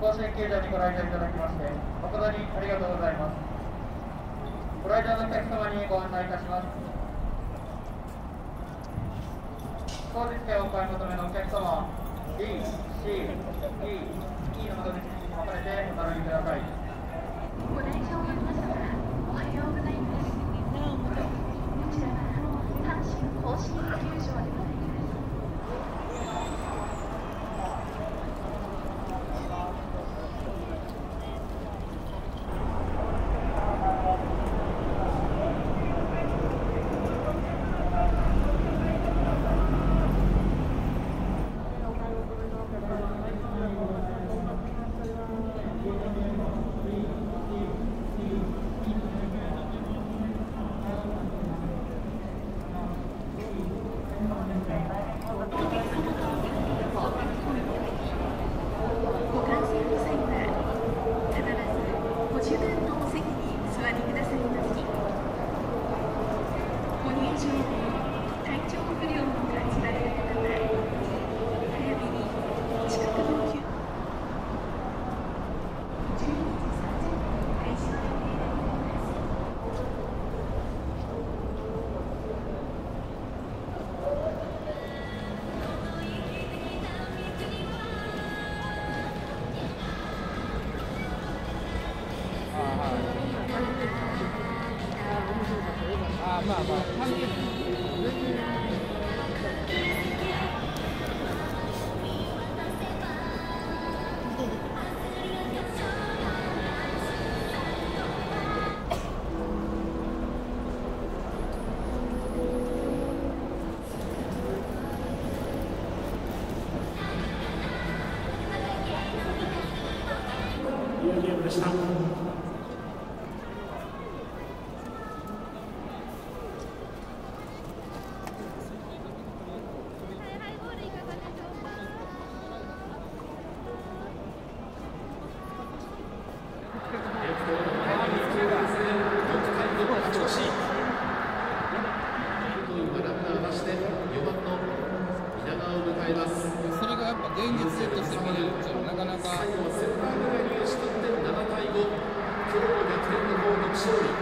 甲子園球場にご来場いただきまして誠にありがとうございます。ご来場のお客様にご案内いたします。当日券をお買い求めのお客様 B、C、E、E の窓口に分かれてお並びください。ご来場の皆様おはようございます。こちらは阪神甲子園球場でそれがやっぱ現実として見れるっていうのはなかなか。山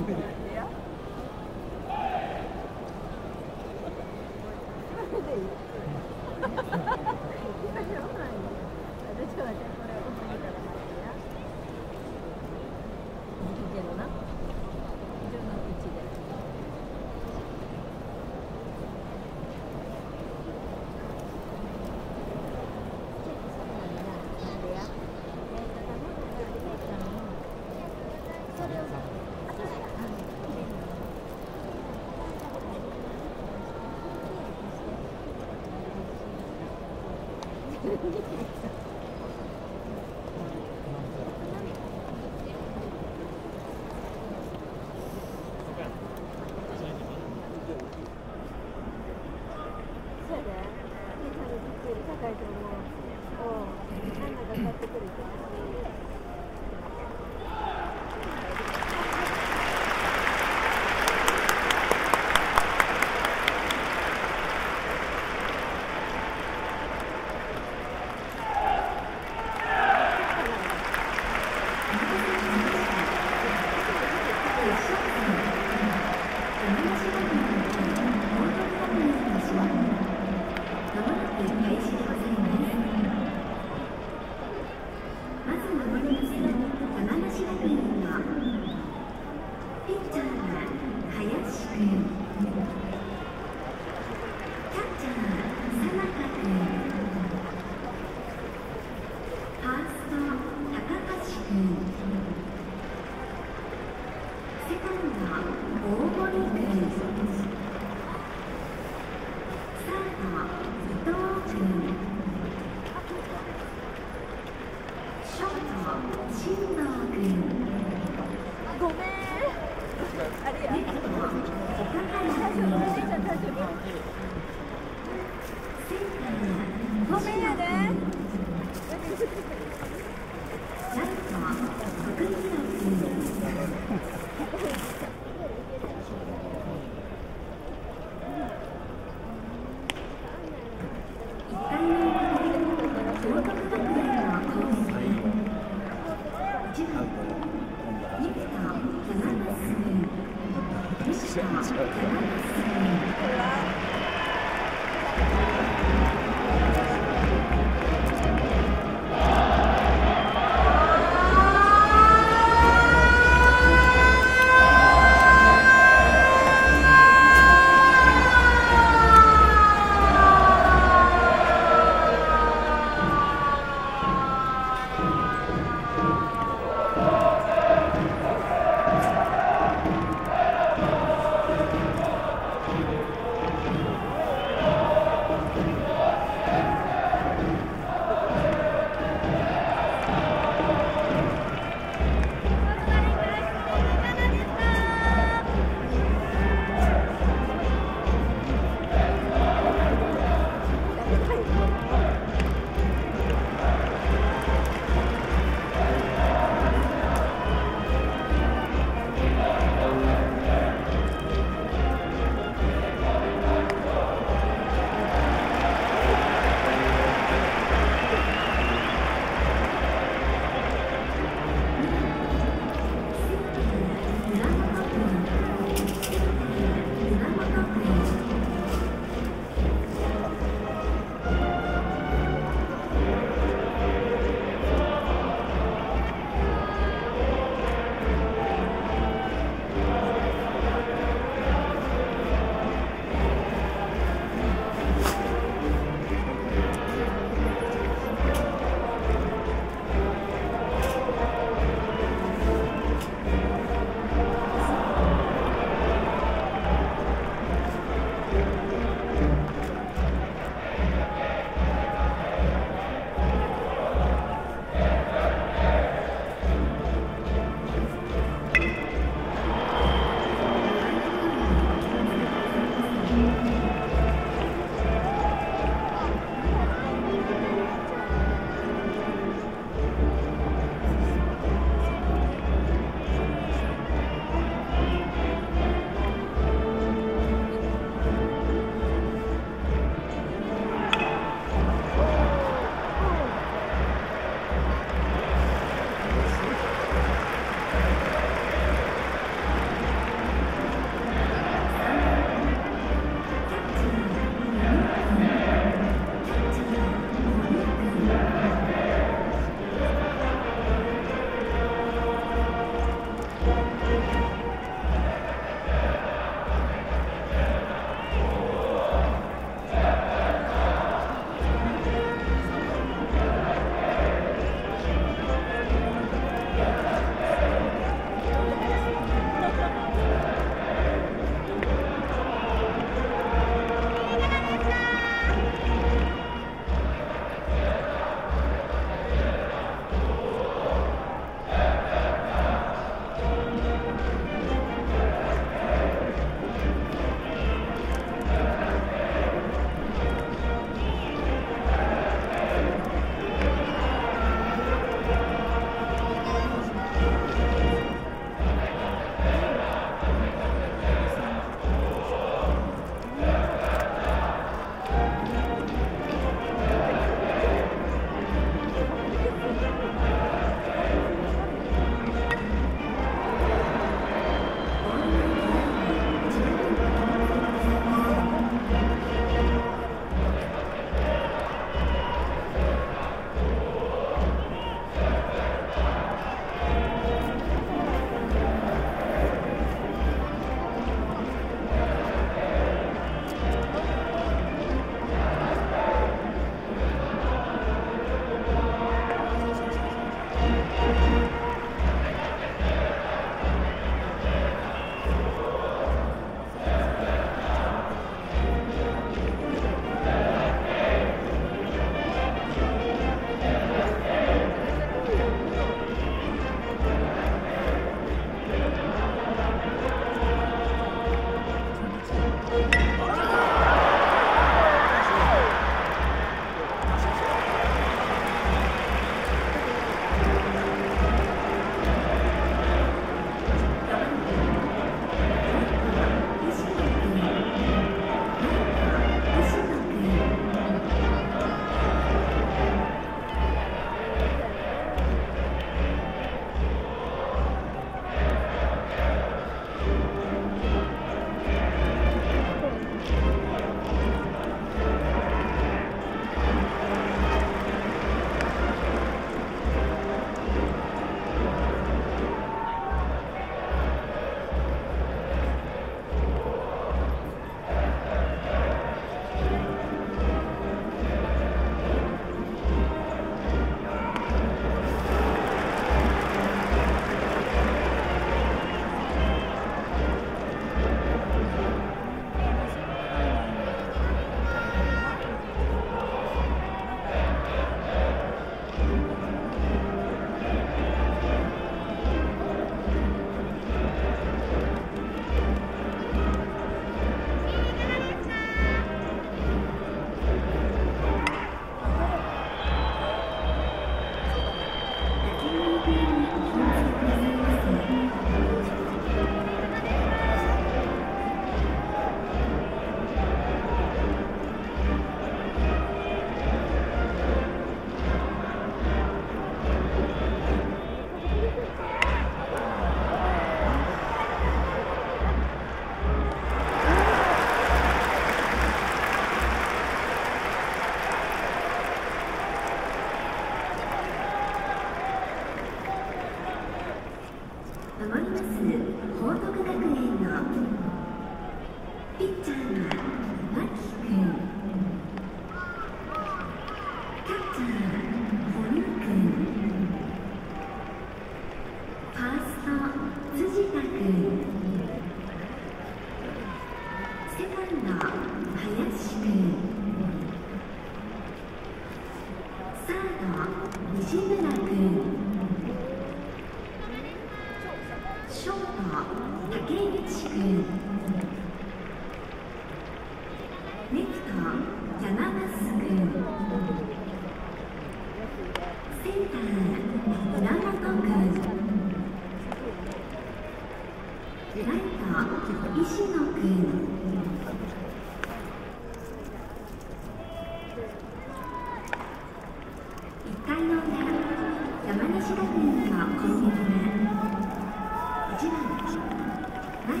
ライ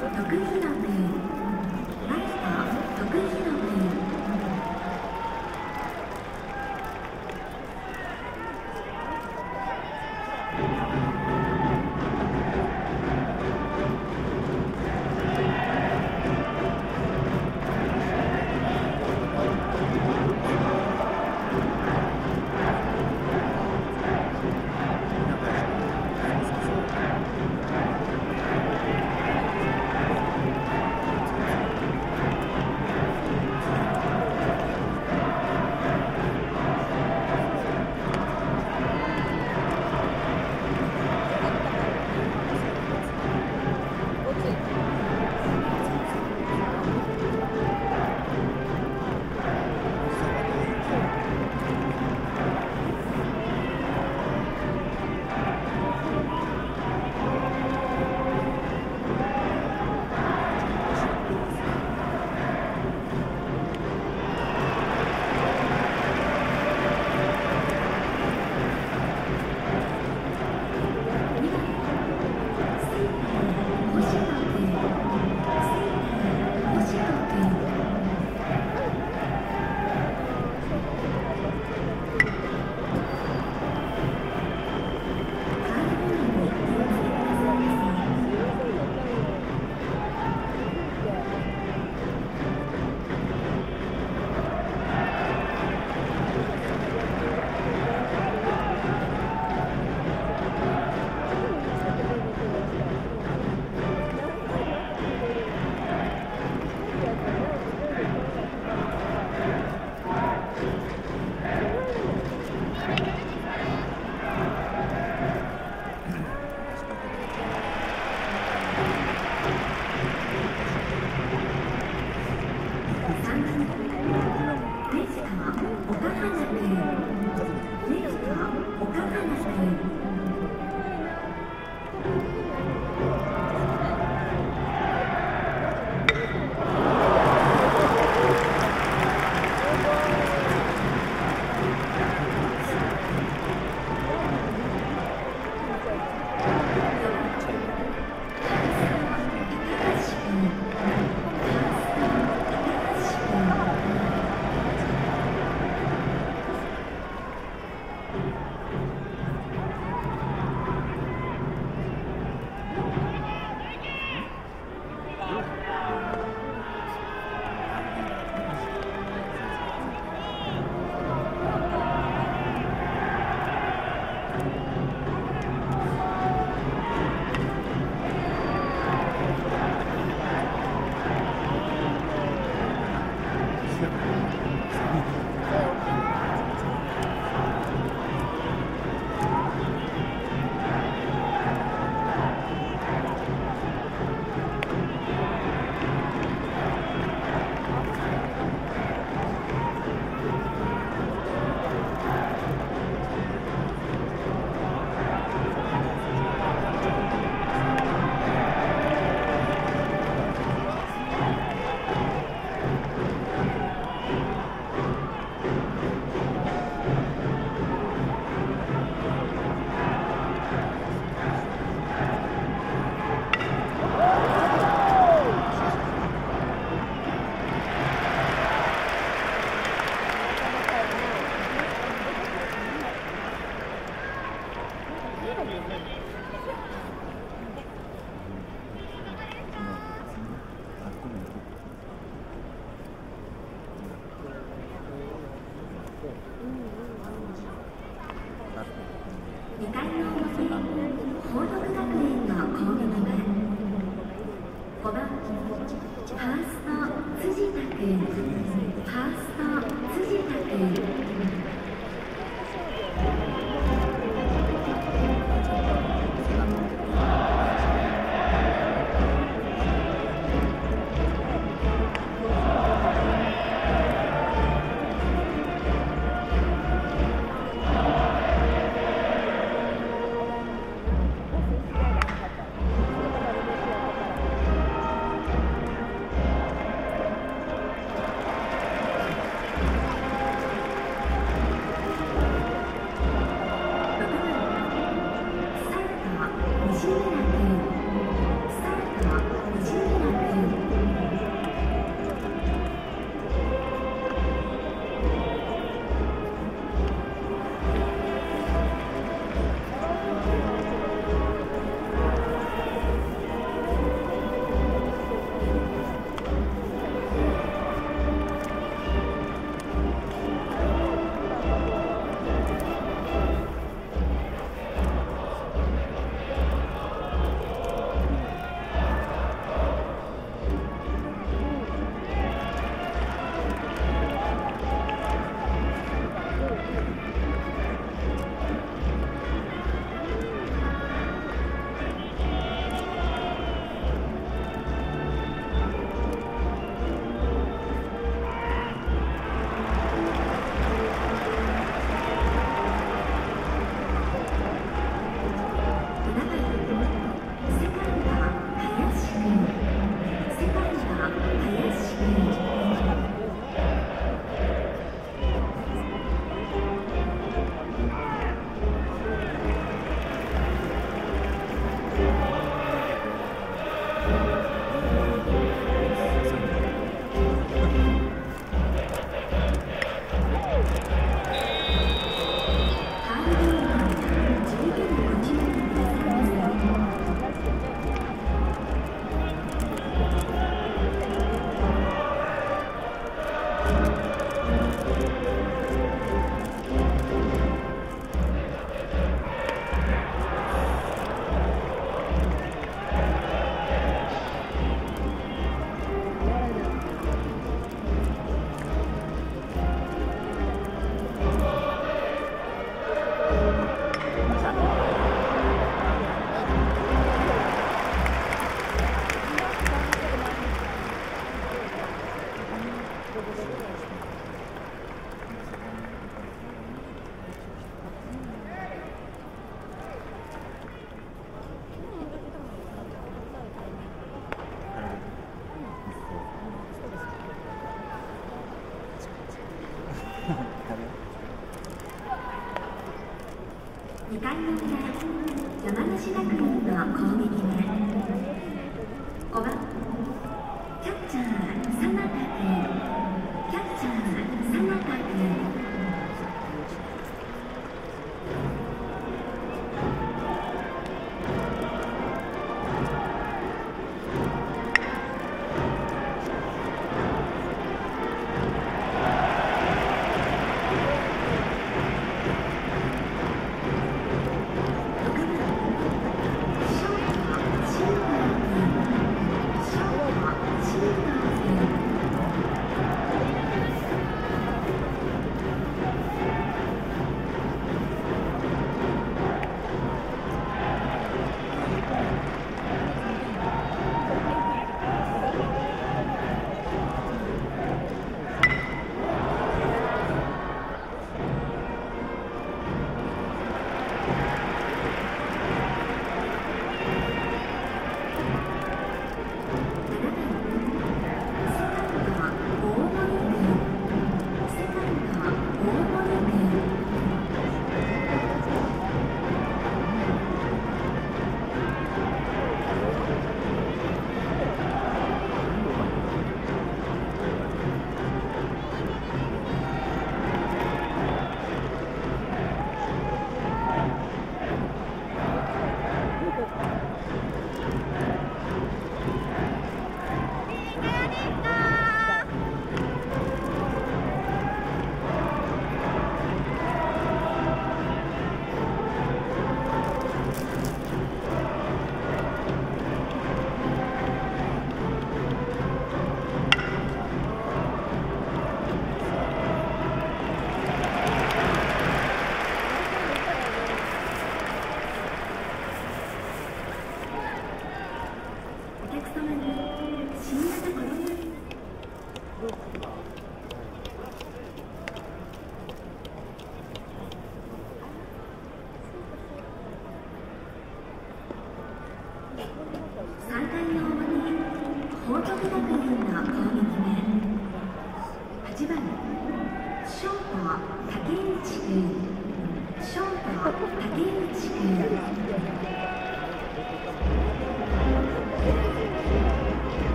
ト徳弘君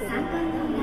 3回の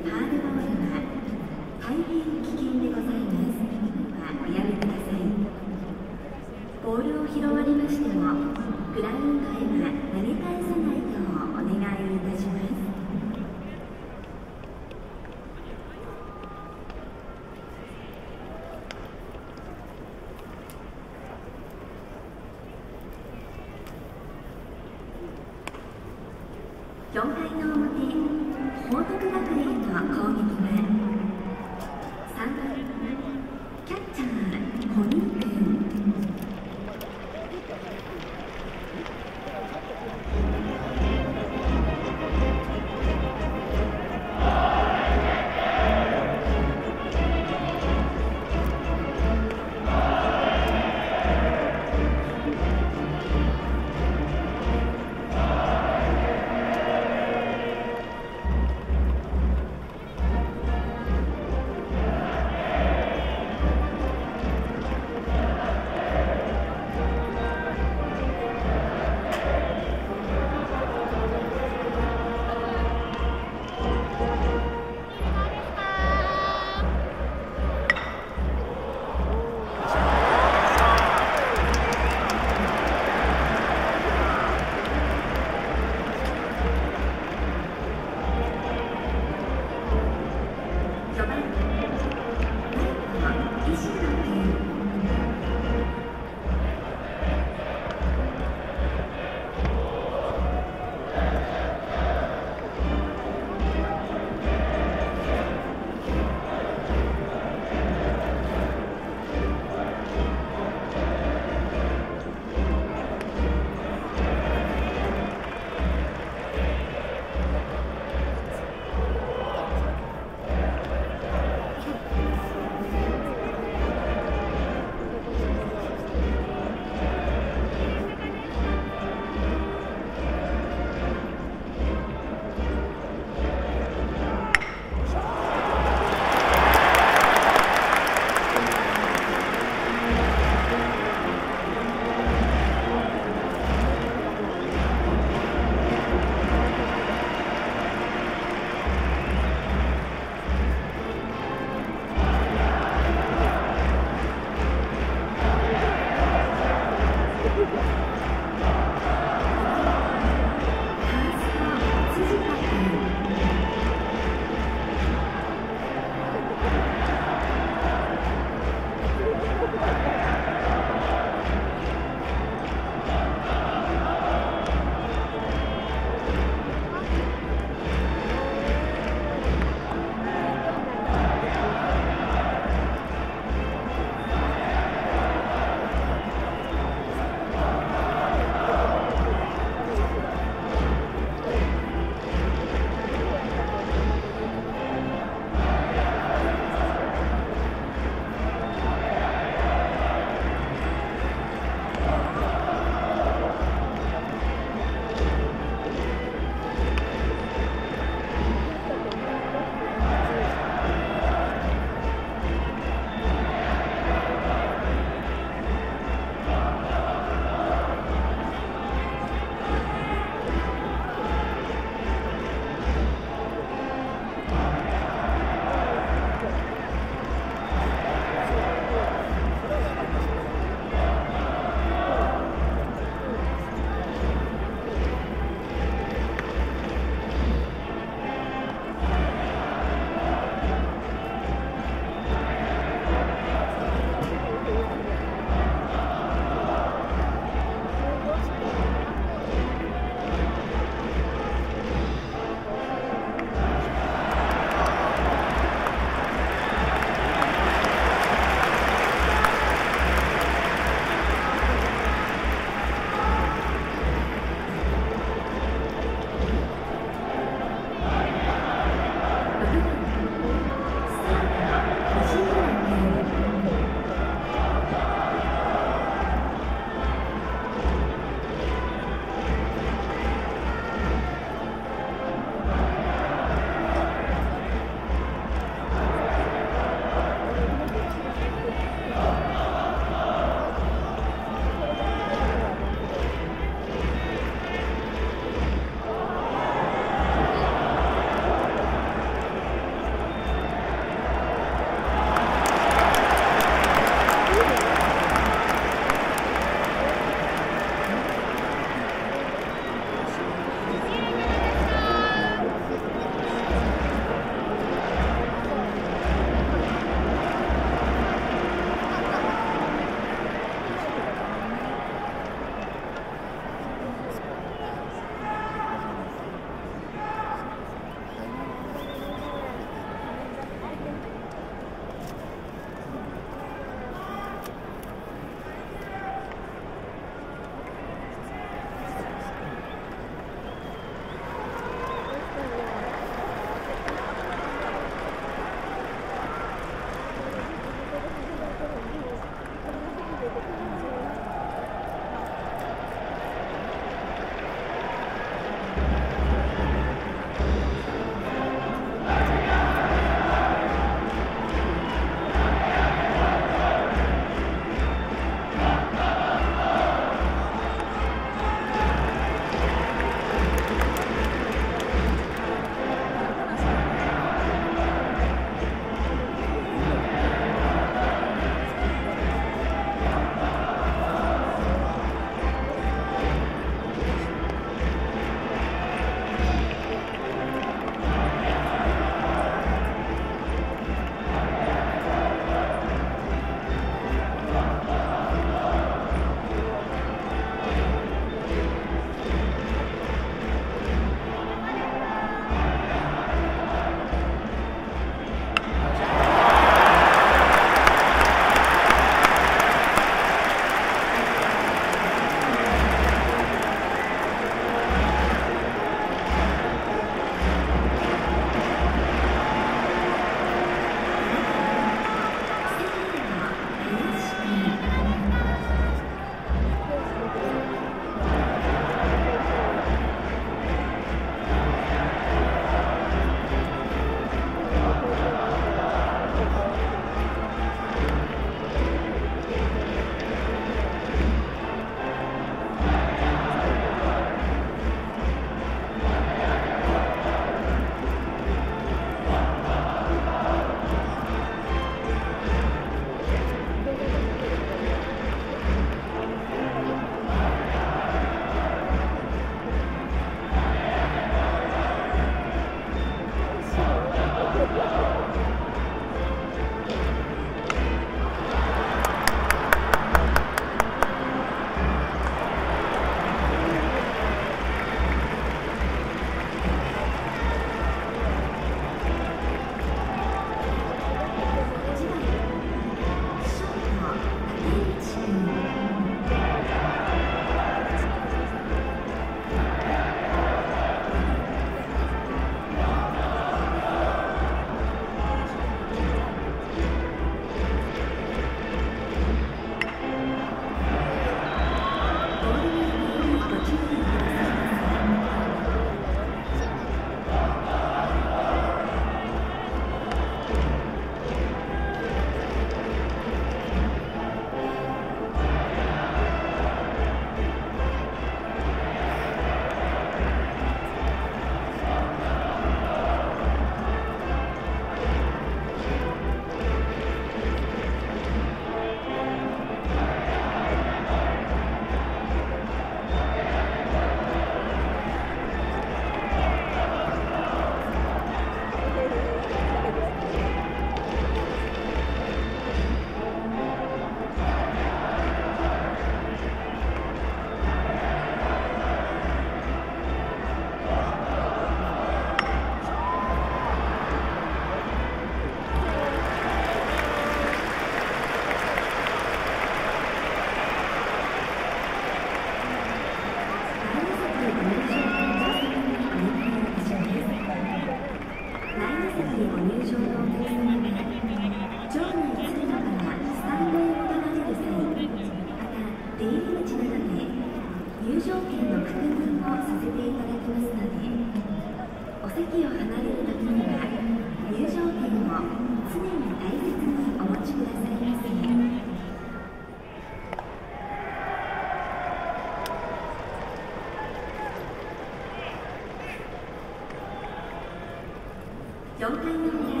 4回の裏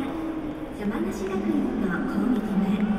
山梨学院の攻撃前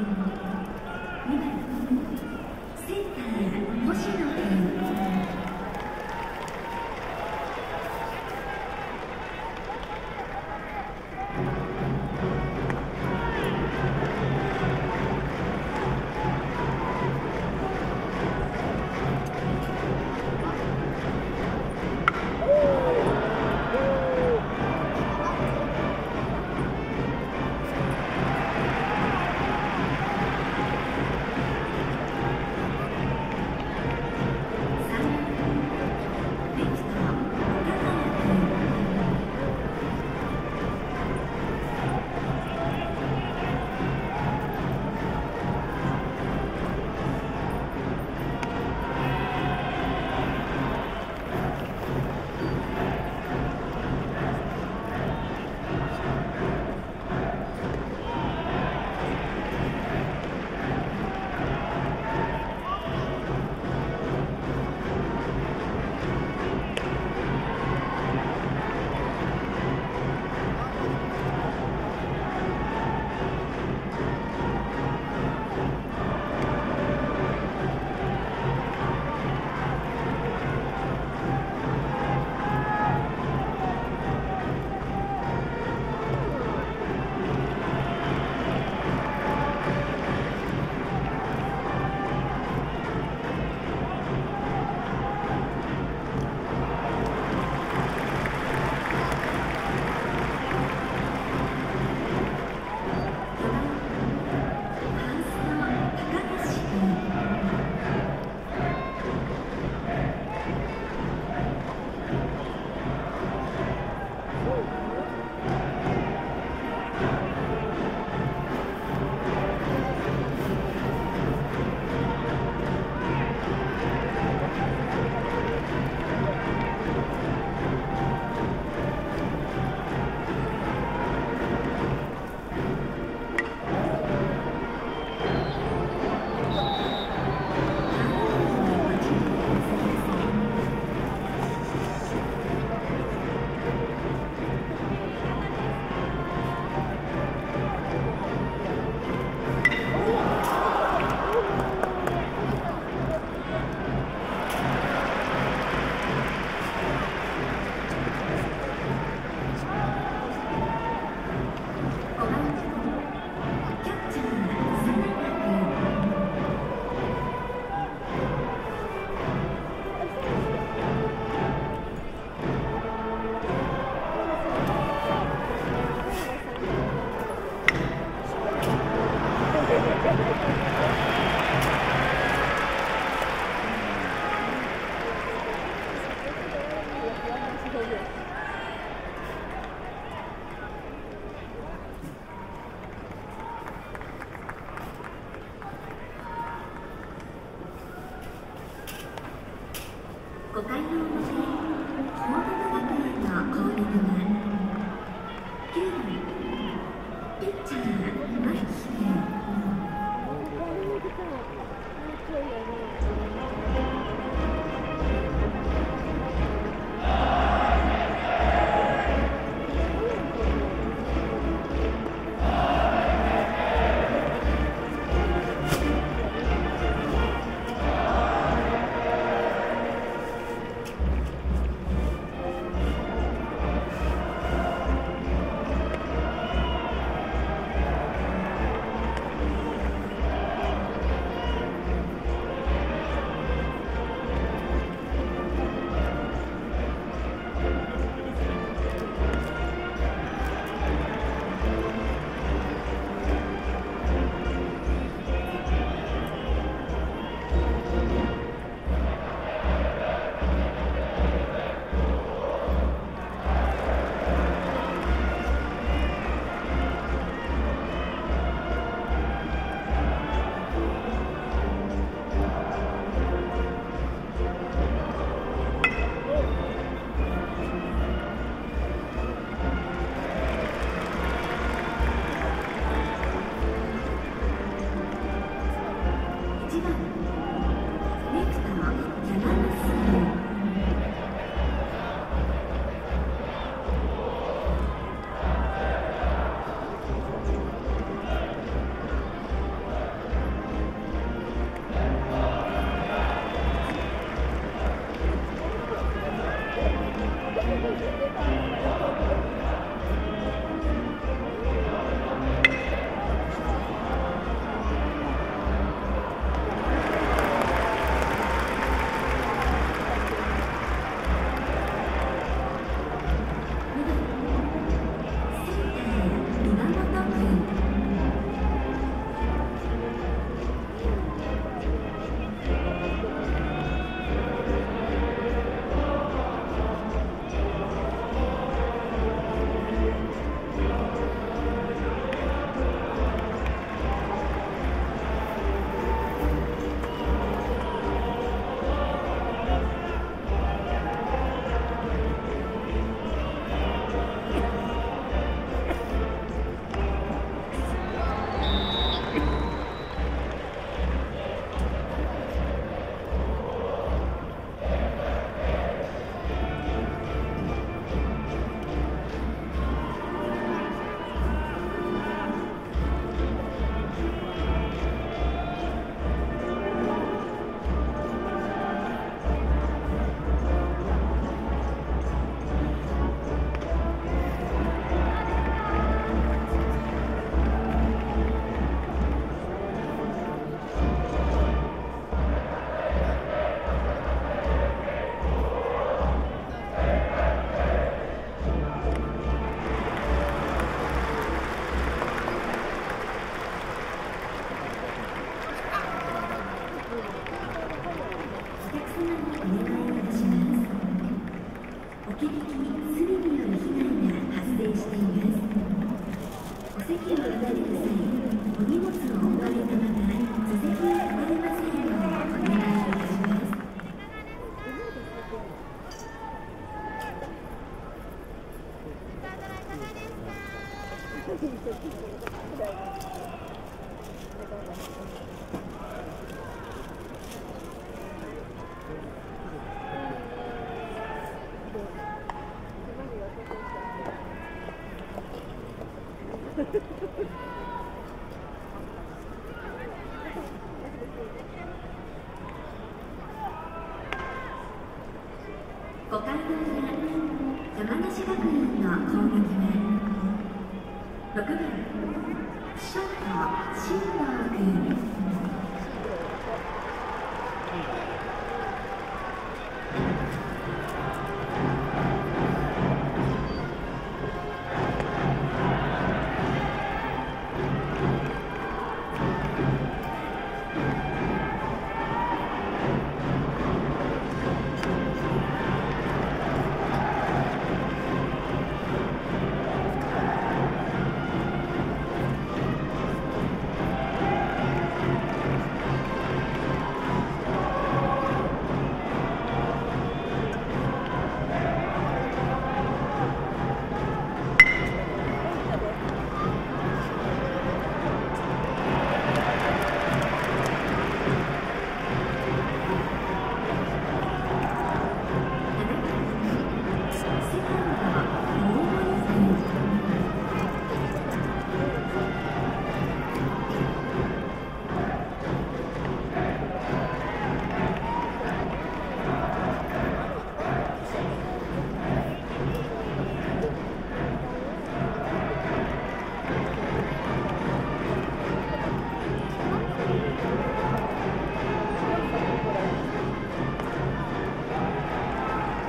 お席を離れた際お荷物をお置かれください